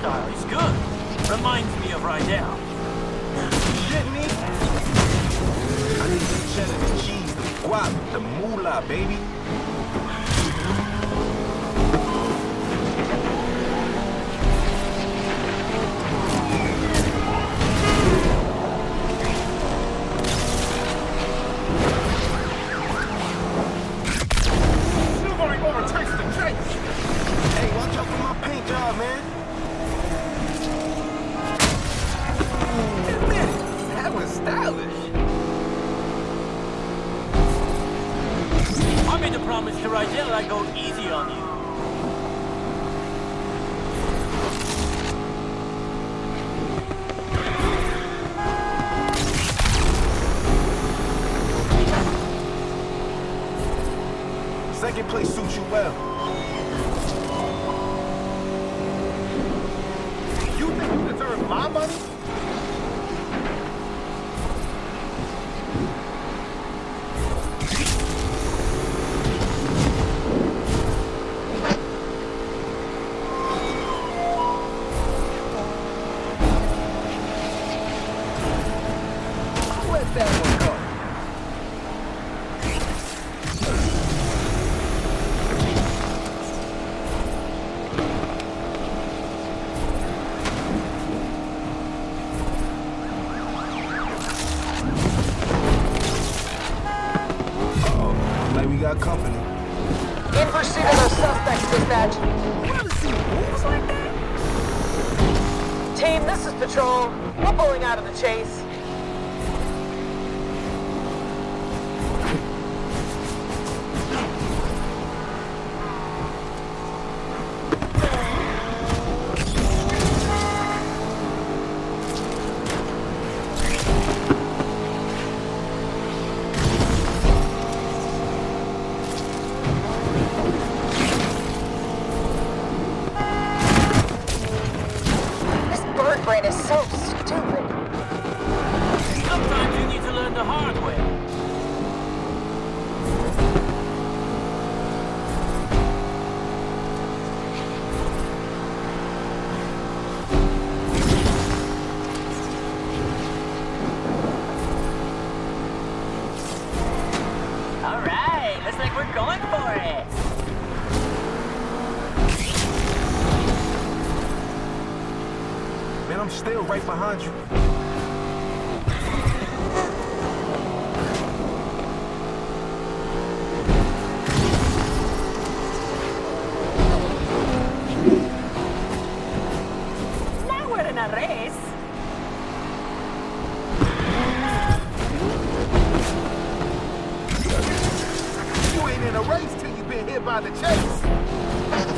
style is good. Reminds me of Rydell. Shit me? I need the cheddar, the cheese, the guap, the moolah, baby. I promise to Rydell I'd go easy on you. Second place suits you well. Like we got company. In pursuit of those suspects, dispatch. Wanna see moves like that? Team, this is Patrol. We're pulling out of the chase. I'm still right behind you. Now we're in a race. You ain't in a race till you've been hit by the chase.